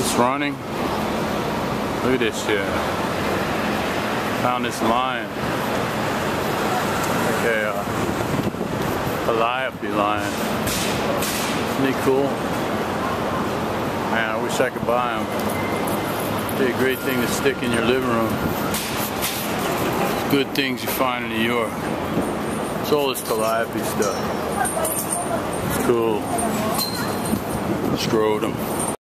It's running. Look at this shit. Found this lion. Okay, uh, Calliope lion. Isn't he cool? Man, I wish I could buy him. Be a great thing to stick in your living room. Good things you find in New York. It's all this Calliope stuff. It's cool. Scrotum.